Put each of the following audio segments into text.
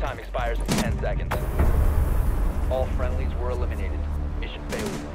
Time expires in 10 seconds. All friendlies were eliminated. P1.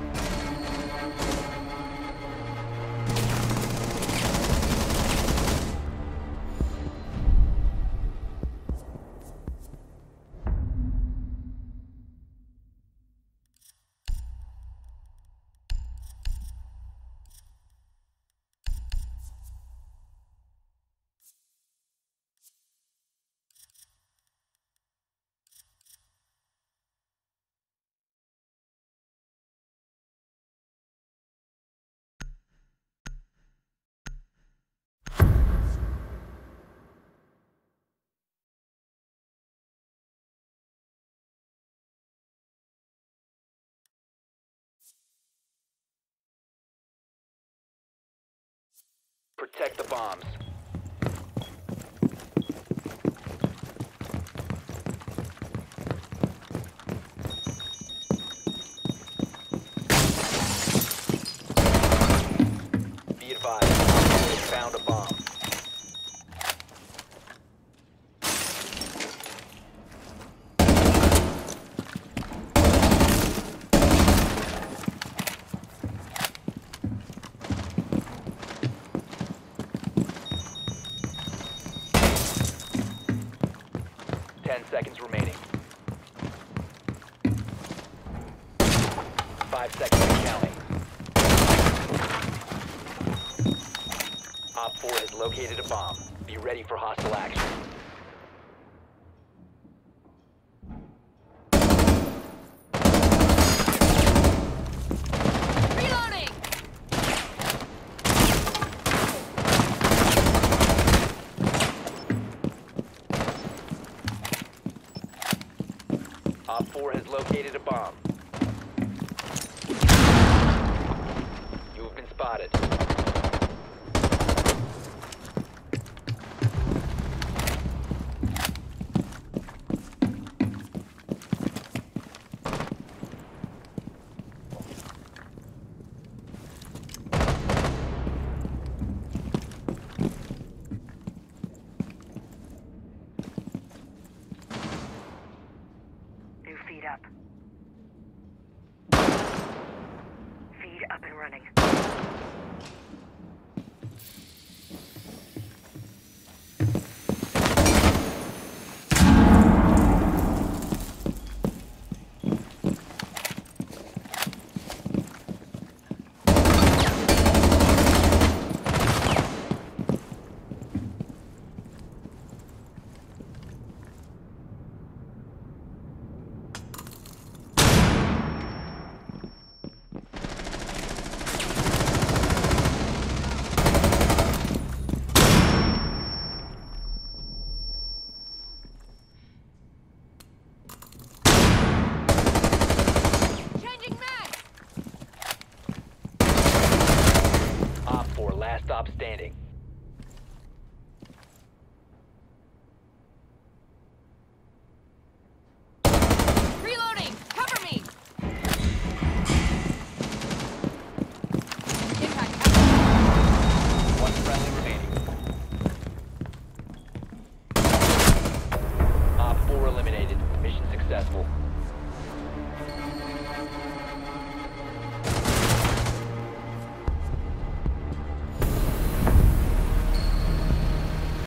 Protect the bombs. 10 seconds remaining. Five seconds counting. Op 4 has located a bomb. Be ready for hostile action. Op 4 has located a bomb. You have been spotted.